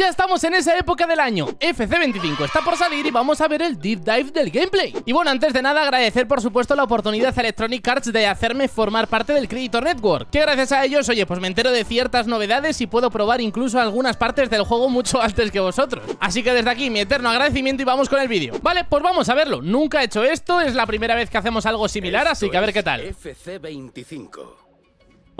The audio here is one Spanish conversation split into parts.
Ya estamos en esa época del año, FC25 está por salir y vamos a ver el deep dive del gameplay. Y bueno, antes de nada agradecer por supuesto la oportunidad a Electronic Arts de hacerme formar parte del Creditor Network, que gracias a ellos, oye, pues me entero de ciertas novedades y puedo probar incluso algunas partes del juego mucho antes que vosotros. Así que desde aquí mi eterno agradecimiento y vamos con el vídeo. Vale, pues vamos a verlo, nunca he hecho esto, es la primera vez que hacemos algo similar, así que a ver qué tal. FC25.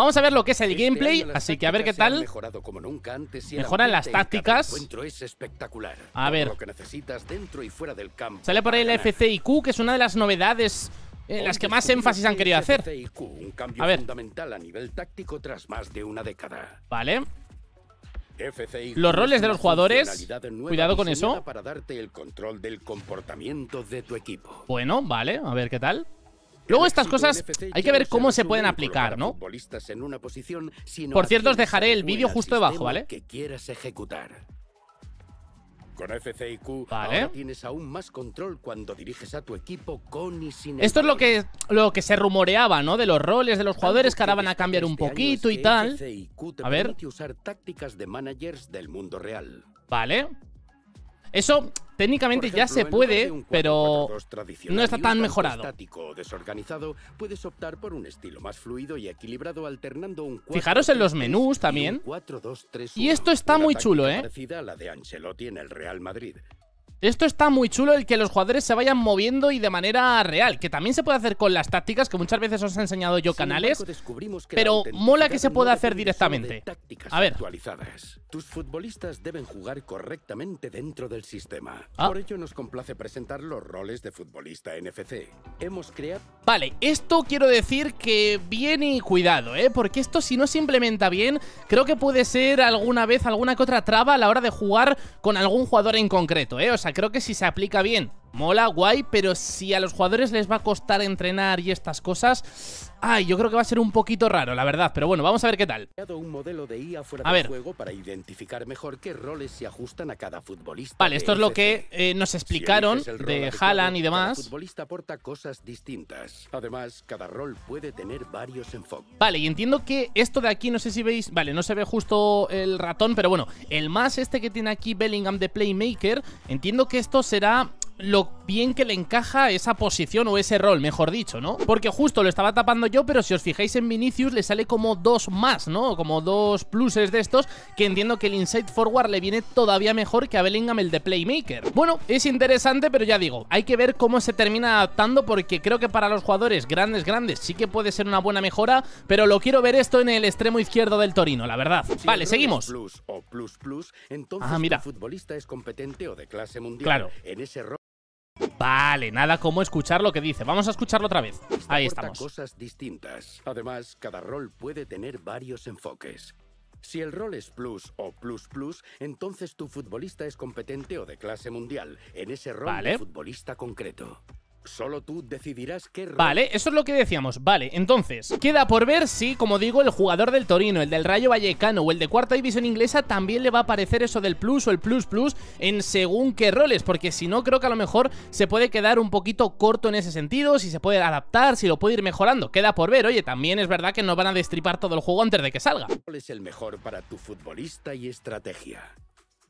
Vamos a ver lo que es el Este gameplay, las así que a ver qué tal. mejorado como nunca antes y el Mejoran las tácticas. encuentro es espectacular. A ver. lo que necesitas dentro y fuera del campo Sale por ahí ganar. FCIQ, que es una de las novedades en las Hoy que más énfasis han que querido hacer. FCIQ, un cambio A ver. fundamental a nivel táctico tras más de una década. Vale. Los roles es de los jugadores, cuidado con eso. Para darte el control del comportamiento de tu equipo. Bueno, vale, a ver qué tal. Luego estas cosas hay que ver cómo se pueden aplicar, ¿no? Por cierto, os dejaré el vídeo justo debajo, ¿vale? Que quieras ejecutar. Con FCIQ Vale. ahora tienes aún más control cuando diriges a tu equipo con y sin Esto es lo que, lo que se rumoreaba, ¿no? De los roles de los jugadores que ahora van a Algo cambiar un este poquito y tal. A ver. permite usar tácticas de managers del mundo real. Vale. Eso técnicamente ya se puede, pero 4-4-2 tradicional no está tan mejorado. estático o desorganizado, puedes optar por un estilo más fluido y equilibrado alternando un Fijaros en los 4-3-3 menús y también. un 4-2-3-1, Y esto está muy chulo, ¿eh? parecida a la de Ancelotti en el Real Madrid. Esto está muy chulo el que los jugadores se vayan moviendo y de manera real, que también se puede hacer con las tácticas, que muchas veces os he enseñado yo canales. pero la mola que se pueda hacer directamente. A ver. actualizadas. Tus futbolistas deben jugar correctamente dentro del sistema. Ah. Por ello nos complace presentar los roles de futbolista NFC. Hemos creado Vale, esto quiero decir que bien y cuidado, ¿eh? Porque esto si no se implementa bien, creo que puede ser alguna vez alguna que otra traba a la hora de jugar con algún jugador en concreto, ¿eh? O sea, creo que si se aplica bien, mola, guay, pero si a los jugadores les va a costar entrenar y estas cosas, ay, yo creo que va a ser un poquito raro, la verdad. Pero bueno, vamos a ver qué tal. un modelo de IA fuera A ver. juego para identificar mejor qué roles se ajustan a cada futbolista. Vale, esto es lo que eh, nos explicaron de Haaland y Cada demás. futbolista aporta cosas distintas. Además, cada rol puede tener varios enfoques. Vale, y entiendo que esto de aquí, no sé si veis, vale, no se ve justo el ratón, pero bueno, el más este que tiene aquí Bellingham de Playmaker, entiendo que esto será lo bien que le encaja esa posición o ese rol, mejor dicho, ¿no? Porque justo lo estaba tapando yo, pero si os fijáis en Vinicius le sale como dos más, ¿no? Como dos pluses de estos, que entiendo que el Inside Forward le viene todavía mejor que a Bellingham el de Playmaker. Bueno, es interesante, pero ya digo, hay que ver cómo se termina adaptando porque creo que para los jugadores grandes, grandes, sí que puede ser una buena mejora, pero lo quiero ver esto en el extremo izquierdo del Torino, la verdad. Si vale, seguimos. Plus o plus plus, entonces Ah, mira. tu futbolista es competente o de clase mundial. Claro. En ese rol Vale, nada como escuchar lo que dice. Vamos a escucharlo otra vez. Ahí estamos. cosas distintas. Además, cada rol puede tener varios enfoques. Si el rol es plus o plus plus, entonces tu futbolista es competente o de clase mundial en ese rol Vale. de futbolista concreto. Solo tú decidirás qué Vale, eso es lo que decíamos. Vale, entonces, queda por ver si, como digo, el jugador del Torino, el del Rayo Vallecano o el de cuarta división inglesa también le va a aparecer eso del plus o el plus plus en según qué roles, porque si no, creo que a lo mejor se puede quedar un poquito corto en ese sentido, si se puede adaptar, si lo puede ir mejorando. Queda por ver, oye, también es verdad que no van a destripar todo el juego antes de que salga. es el mejor para tu futbolista y estrategia.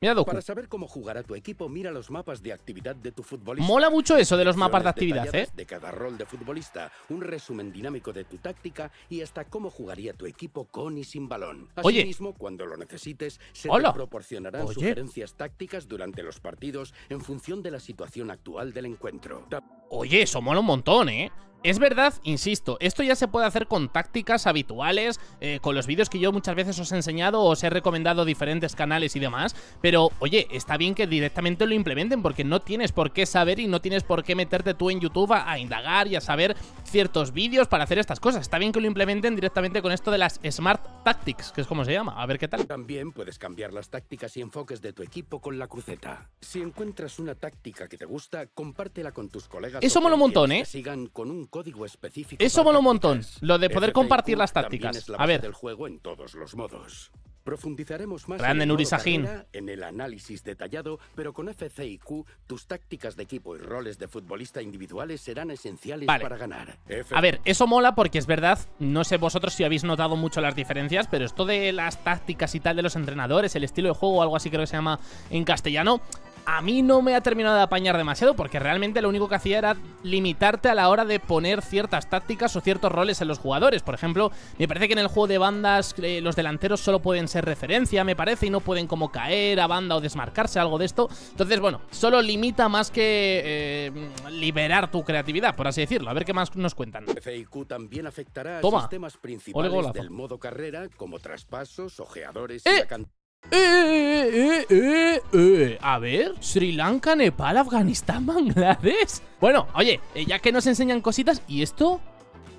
Mira, Doku. Para saber cómo jugará tu equipo, mira los mapas de actividad de tu futbolista. Mola mucho eso de los mapas de actividad, ¿eh? De cada rol de futbolista, un resumen dinámico de tu táctica y hasta cómo jugaría tu equipo con y sin balón. Oye. Asimismo, cuando lo necesites, se Hola. te proporcionarán Oye. sugerencias tácticas durante los partidos en función de la situación actual del encuentro. Oye, eso mola un montón, ¿eh? Es verdad, insisto, esto ya se puede hacer con tácticas habituales, eh, con los vídeos que yo muchas veces os he enseñado o os he recomendado diferentes canales y demás, pero oye, está bien que directamente lo implementen porque no tienes por qué saber y no tienes por qué meterte tú en YouTube a, a indagar y a saber ciertos vídeos para hacer estas cosas. Está bien que lo implementen directamente con esto de las Smart Tactics, que es como se llama, a ver qué tal. También puedes cambiar las tácticas y enfoques de tu equipo con la cruceta. Si encuentras una táctica que te gusta, compártela con tus colegas. Eso mola un montón, ¿eh? sigan con un código específico. Eso mola un montón, lo de poder compartir las tácticas. es la A ver. del juego en todos los modos. Profundizaremos más Grande en, el carrera, en el análisis detallado, pero con FCIQ tus tácticas de equipo y roles de futbolista individuales serán esenciales Vale. para ganar. F- A ver, eso mola porque es verdad, no sé vosotros si habéis notado mucho las diferencias, pero esto de las tácticas y tal de los entrenadores, el estilo de juego, algo así creo que se llama en castellano, a mí no me ha terminado de apañar demasiado porque realmente lo único que hacía era limitarte a la hora de poner ciertas tácticas o ciertos roles en los jugadores. Por ejemplo, me parece que en el juego de bandas eh, los delanteros solo pueden ser referencia, me parece, y no pueden como caer a banda o desmarcarse, algo de esto. Entonces, bueno, solo limita más que eh, liberar tu creatividad, por así decirlo. A ver qué más nos cuentan. FIQ también afectará a Toma. sistemas principales del modo carrera, como traspasos, ojeadores ¡Eh! y la cantidad Eh, eh, eh. A ver, Sri Lanka, Nepal, Afganistán, Bangladesh. Bueno, oye, ya que nos enseñan cositas, ¿y esto?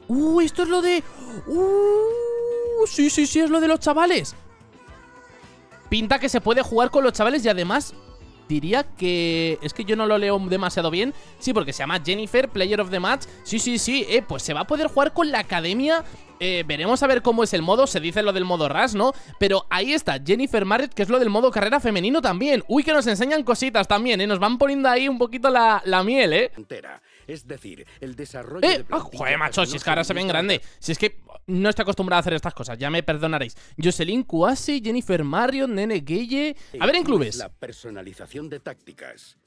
Uh, esto es lo de. Uh, sí, sí, sí, es lo de los chavales. Pinta que se puede jugar con los chavales y además diría que es que yo no lo leo demasiado bien. Sí, porque se llama Jennifer, Player of the Match. Sí, sí, sí, eh, pues se va a poder jugar con la academia. Eh, veremos a ver cómo es el modo. Se dice lo del modo Rush, ¿no? Pero ahí está, Jennifer Marriott, que es lo del modo carrera femenino también. Uy, que nos enseñan cositas también, ¿eh? Nos van poniendo ahí un poquito la, la miel, ¿eh? entera. Es decir, el desarrollo ¡Eh! de ¡Ah, joder, macho! Si es que ahora se ven grande. Si es que no estoy acostumbrado a hacer estas cosas, ya me perdonaréis. Jocelyn Kuasi, Jennifer Marriott, Nene Gueye. A ver en clubes. La personalización de tácticas.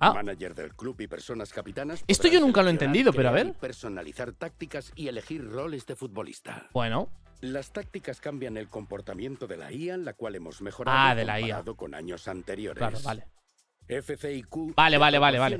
Ah. Manager del club y personas capitanas. Esto yo nunca lo he entendido, pero a ver. Personalizar tácticas y elegir roles de futbolista. Bueno, Las tácticas cambian el comportamiento de la IA, la cual hemos mejorado Ah, de la IA. con años anteriores. claro, vale. FCIQ Vale, vale, vale, vale.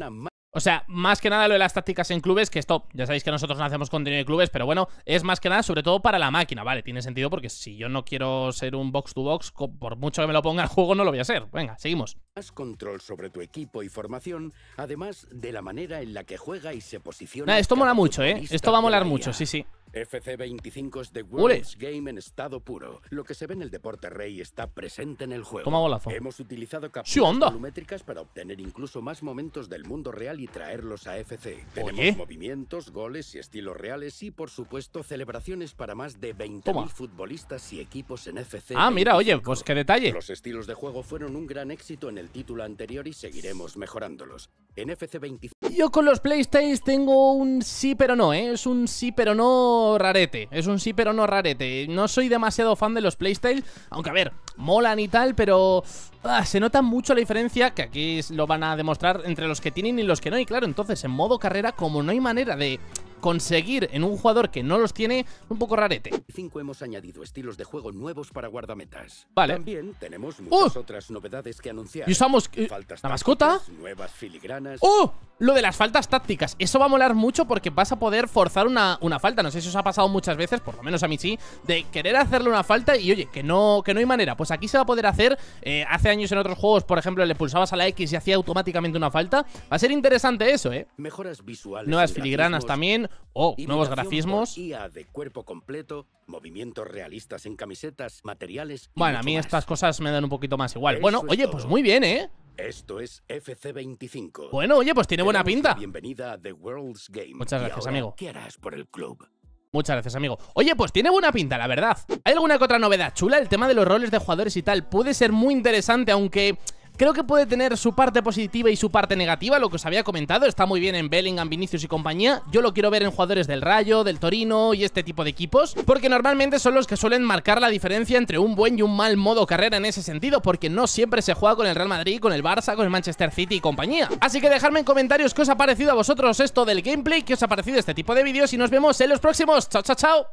O sea, más que nada lo de las tácticas en clubes, que esto, ya sabéis que nosotros no hacemos contenido de clubes, pero bueno, es más que nada sobre todo para la máquina, ¿vale? Tiene sentido porque si yo no quiero ser un box to box, co- por mucho que me lo ponga el juego, no lo voy a ser. Venga, seguimos. más control sobre tu equipo y formación, además de la manera en la que juega y se posiciona. Esto mola mucho, ¿eh? Esto va a molar la mucho, sí, sí. FC25 es The Ole. World's Game en estado puro. Lo que se ve en el deporte rey está presente en el juego. Toma bolazo. Hemos utilizado capturas volumétricas para obtener incluso más momentos del mundo real y traerlos a FC. Tenemos Oye. movimientos, goles y estilos reales y, por supuesto, celebraciones para más de 20.000 Toma. futbolistas y equipos en FC. Ah, mira, oye, 25. pues qué detalle. Los estilos de juego fueron un gran éxito en el título anterior y seguiremos mejorándolos. En FC25 Yo con los Playstays tengo un sí pero no, ¿eh? Es un sí pero no rarete. Es un sí pero no rarete. No soy demasiado fan de los Playstays, aunque a ver, molan y tal, pero ah, se nota mucho la diferencia, que aquí lo van a demostrar entre los que tienen y los que no. Y claro, entonces en modo carrera, como no hay manera de conseguir en un jugador que no los tiene, un poco rarete. 5 hemos añadido estilos de juego nuevos para guardametas. Vale. También tenemos muchas ¡Uh! otras novedades que anunciar. Y usamos eh, la mascota. Nuevas filigranas. ¡Oh! Lo de las faltas tácticas. Eso va a molar mucho porque vas a poder forzar una, una falta. No sé si os ha pasado muchas veces, por lo menos a mí sí, de querer hacerle una falta y oye, que no, que no hay manera. Pues aquí se va a poder hacer. Eh, hace años en otros juegos, por ejemplo, le pulsabas a la X y hacía automáticamente una falta. Va a ser interesante eso, ¿eh? Mejoras visuales. Nuevas filigranas también. Oh, nuevos grafismos. por IA de cuerpo completo, movimientos realistas en camisetas, materiales. Bueno, a mí más. estas cosas me dan un poquito más igual. Eso Bueno, oye, todo. pues muy bien, ¿eh? Esto es FC25. Bueno, oye, pues tiene buena pinta. Bienvenida a The World's Game. Muchas gracias, amigo. ¿Qué harás por el club? Muchas gracias, amigo. Oye, pues tiene buena pinta, la verdad. ¿Hay alguna que otra novedad chula? El tema de los roles de jugadores y tal puede ser muy interesante, aunque creo que puede tener su parte positiva y su parte negativa, lo que os había comentado. Está muy bien en Bellingham, Vinicius y compañía. Yo lo quiero ver en jugadores del Rayo, del Torino y este tipo de equipos, porque normalmente son los que suelen marcar la diferencia entre un buen y un mal modo carrera en ese sentido, porque no siempre se juega con el Real Madrid, con el Barça, con el Manchester City y compañía. Así que dejadme en comentarios qué os ha parecido a vosotros esto del gameplay, qué os ha parecido este tipo de vídeos y nos vemos en los próximos. Chao, chao, chao.